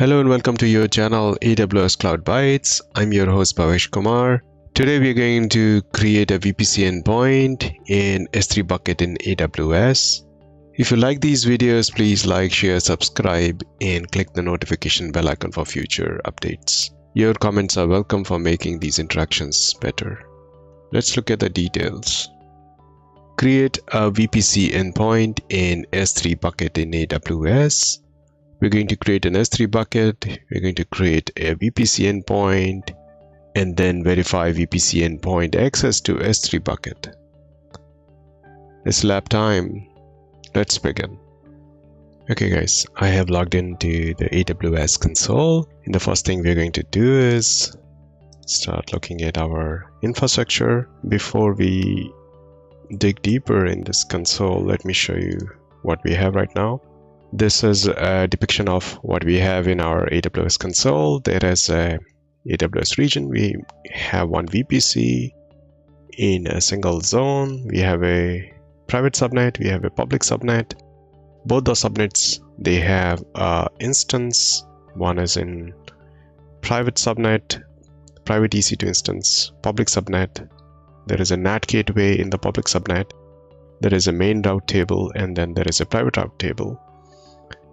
Hello and welcome to your channel AWS Cloud Bytes. I'm your host Bhawesh Kumar. Today we're going to create a VPC endpoint in S3 bucket in AWS. If you like these videos, please like, share, subscribe, and click the notification bell icon for future updates. Your comments are welcome for making these interactions better. Let's look at the details. Create a VPC endpoint in S3 bucket in AWS. We're going to create an S3 bucket. We're going to create a VPC endpoint and then verify VPC endpoint access to S3 bucket. It's lab time. Let's begin. Okay guys, I have logged into the AWS console and the first thing we're going to do is start looking at our infrastructure. Before we dig deeper in this console, let me show you what we have right now. This is a depiction of what we have in our AWS console. There is a AWS region. We have one VPC in a single zone. We have a private subnet. We have a public subnet. Both the subnets, they have a instance. One is in private subnet, private EC2 instance, public subnet. There is a NAT gateway in the public subnet. There is a main route table and then there is a private route table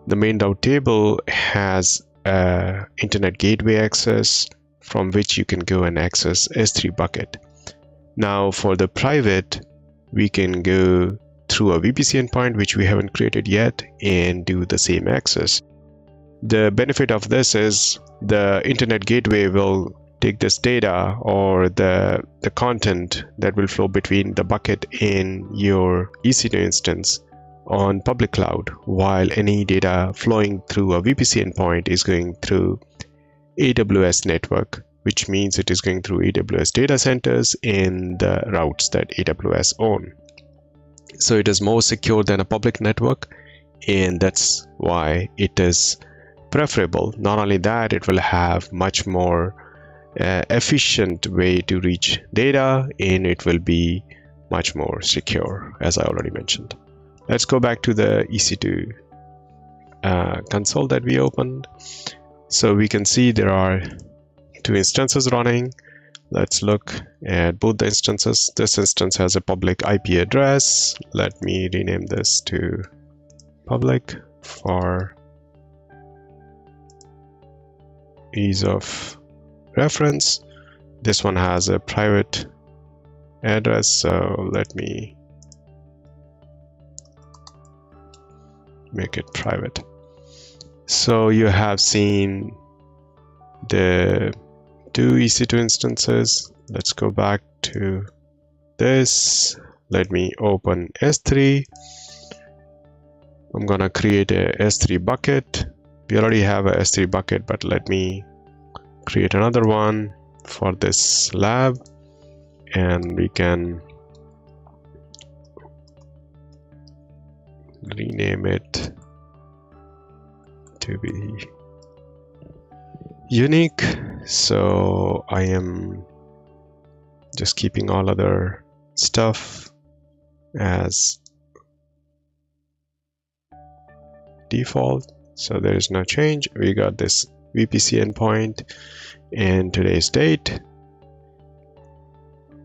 the main route table has uh, internet gateway access from which you can go and access S3 bucket. Now for the private, we can go through a VPC endpoint, which we haven't created yet, and do the same access. The benefit of this is the internet gateway will take this data or the, the content that will flow between the bucket in your EC2 instance on public cloud while any data flowing through a VPC endpoint is going through AWS network which means it is going through AWS data centers in the routes that AWS own. So it is more secure than a public network and that's why it is preferable. Not only that, it will have much more uh, efficient way to reach data and it will be much more secure as I already mentioned. Let's go back to the EC2 uh, console that we opened. So we can see there are two instances running. Let's look at both the instances. This instance has a public IP address. Let me rename this to public for ease of reference. This one has a private address, so let me make it private. So you have seen the two EC2 instances. Let's go back to this. Let me open S3 I'm gonna create a S3 bucket. We already have a S3 bucket but let me create another one for this lab and we can rename it to be unique. So I am just keeping all other stuff as default. So there is no change. We got this VPC endpoint and today's date.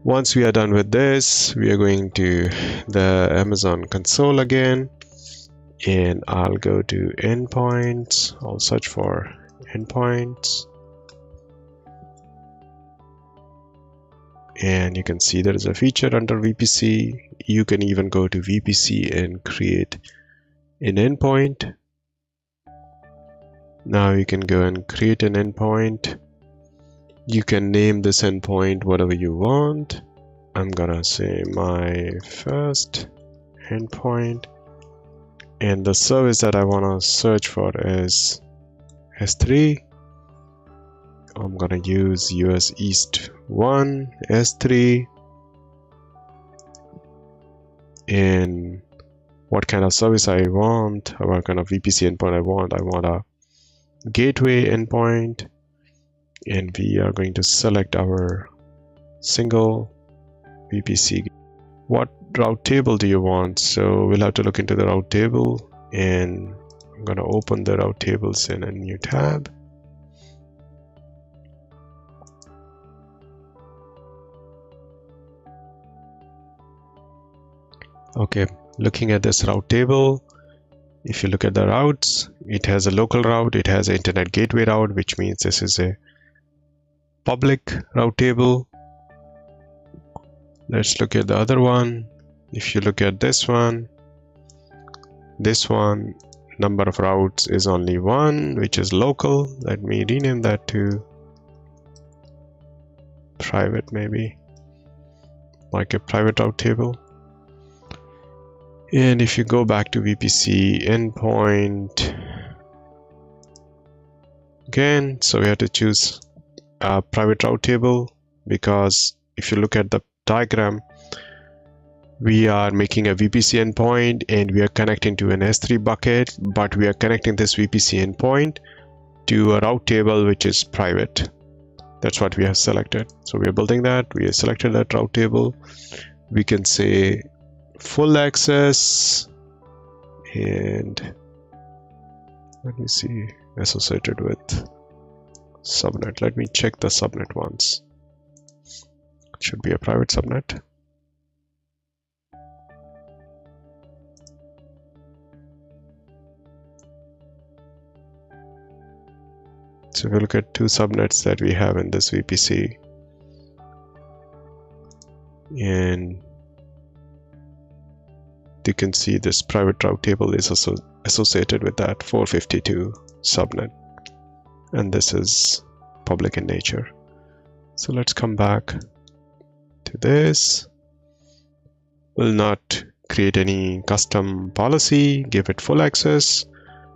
Once we are done with this we are going to the Amazon console again and I'll go to endpoints. I'll search for endpoints. And you can see there is a feature under VPC you can even go to VPC and create an endpoint. Now you can go and create an endpoint. You can name this endpoint whatever you want. I'm gonna say my first endpoint and the service that I want to search for is S3 I'm gonna use US East 1 S3 and what kind of service I want what kind of VPC endpoint I want. I want a gateway endpoint. And we are going to select our single VPC what route table do you want? So we'll have to look into the route table and I'm gonna open the route tables in a new tab. Okay looking at this route table if you look at the routes it has a local route it has an internet gateway route which means this is a public route table. Let's look at the other one if you look at this one this one number of routes is only one which is local. Let me rename that to private maybe. Like a private route table. And if you go back to VPC endpoint again so we have to choose a private route table because if you look at the diagram we are making a VPC endpoint and we are connecting to an S3 bucket but we are connecting this VPC endpoint to a route table which is private. That's what we have selected. So we are building that. We have selected that route table. We can say full access and let me see associated with subnet. Let me check the subnet once. It should be a private subnet so if we look at two subnets that we have in this VPC and you can see this private route table is also associated with that 452 subnet. And this is public in nature. So let's come back to this. We'll not create any custom policy give it full access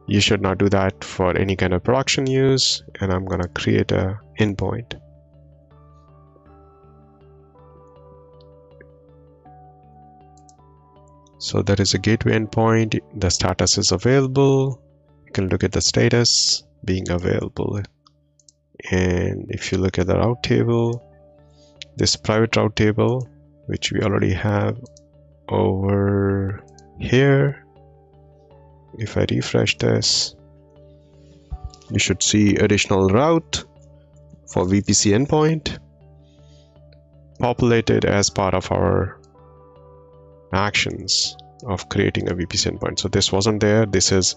you should not do that for any kind of production use and I'm gonna create a endpoint. So there is a gateway endpoint. The status is available. You can look at the status being available. And if you look at the route table this private route table which we already have over here if I refresh this you should see additional route for VPC endpoint populated as part of our actions of creating a VPC endpoint. So this wasn't there. This is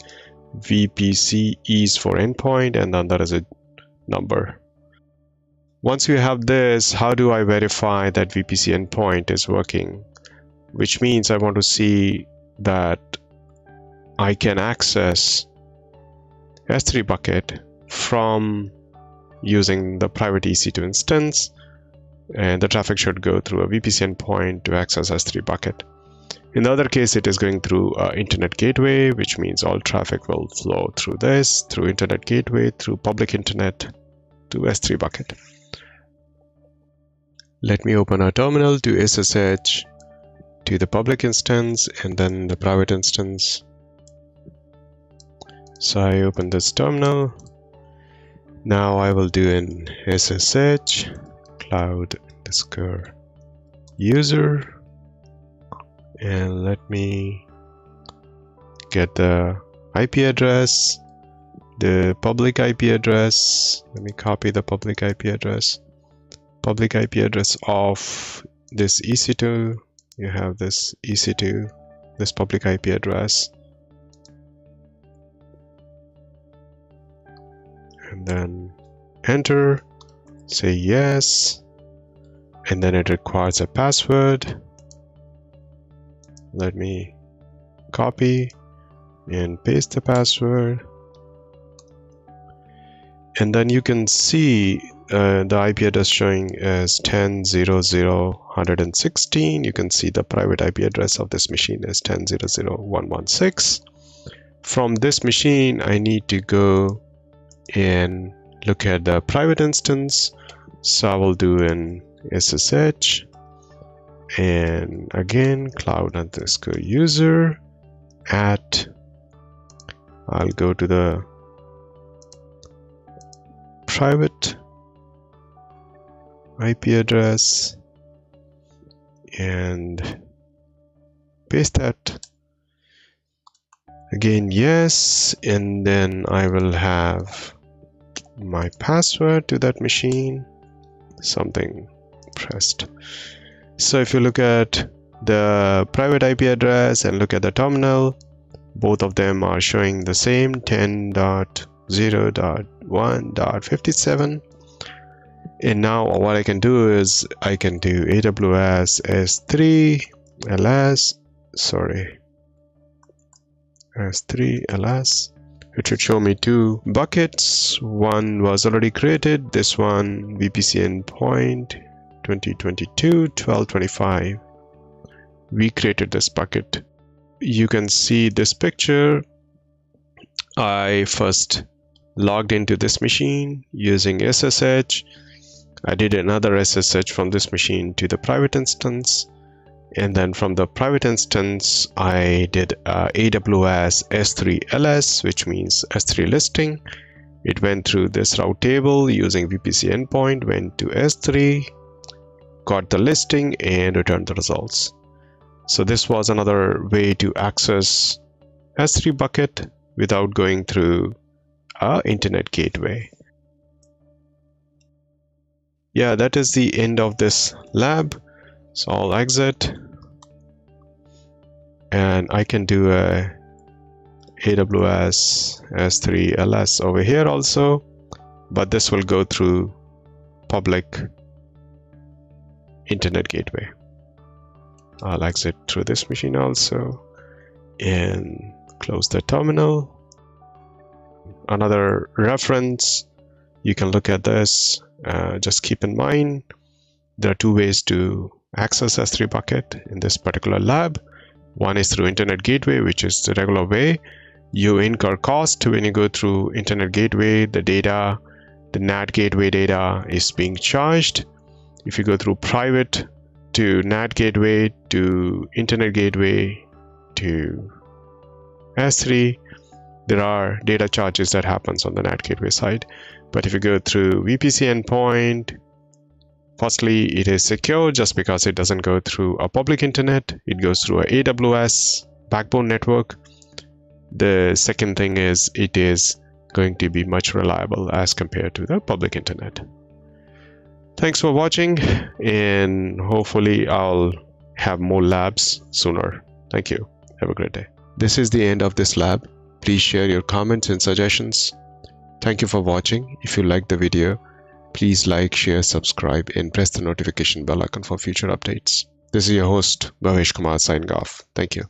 VPC is for endpoint and then there is a number. Once we have this, how do I verify that VPC endpoint is working? Which means I want to see that I can access S3 bucket from using the private EC2 instance and the traffic should go through a VPC endpoint to access S3 bucket. In the other case, it is going through uh, internet gateway, which means all traffic will flow through this, through internet gateway, through public internet to S3 bucket. Let me open a terminal to SSH to the public instance and then the private instance. So I open this terminal. Now I will do an SSH cloud underscore user. And let me get the IP address the public IP address. Let me copy the public IP address. Public IP address of this EC2 you have this EC2 this public IP address then enter say yes and then it requires a password. Let me copy and paste the password. And then you can see uh, the IP address showing as 10.0.0.116 you can see the private IP address of this machine is 10.0.0.116 from this machine I need to go and look at the private instance. So I will do an SSH and again cloud underscore user at I'll go to the private IP address and paste that. Again yes and then I will have my password to that machine something pressed. So if you look at the private IP address and look at the terminal both of them are showing the same 10.0.1.57 and now what I can do is I can do AWS S3 ls sorry s3 ls it should show me two buckets. One was already created. This one vpc endpoint 2022 1225 we created this bucket. You can see this picture. I first logged into this machine using ssh i did another ssh from this machine to the private instance and then from the private instance I did uh, AWS S3 LS which means S3 listing. It went through this route table using VPC endpoint went to S3 got the listing and returned the results. So this was another way to access S3 bucket without going through a internet gateway. Yeah that is the end of this lab so I'll exit. And I can do a AWS S3 LS over here also. But this will go through public internet gateway. I'll exit through this machine also and close the terminal. Another reference you can look at this. Uh, just keep in mind there are two ways to access S3 bucket in this particular lab. One is through internet gateway, which is the regular way. You incur cost when you go through internet gateway, the data, the NAT gateway data is being charged. If you go through private to NAT gateway to internet gateway to S3, there are data charges that happens on the NAT gateway side. But if you go through VPC endpoint, Firstly, it is secure just because it doesn't go through a public internet. It goes through a AWS backbone network. The second thing is it is going to be much reliable as compared to the public internet. Thanks for watching and hopefully I'll have more labs sooner. Thank you. Have a great day. This is the end of this lab. Please share your comments and suggestions. Thank you for watching. If you liked the video, Please like, share, subscribe, and press the notification bell icon for future updates. This is your host, Bhawesh Kumar signing off. Thank you.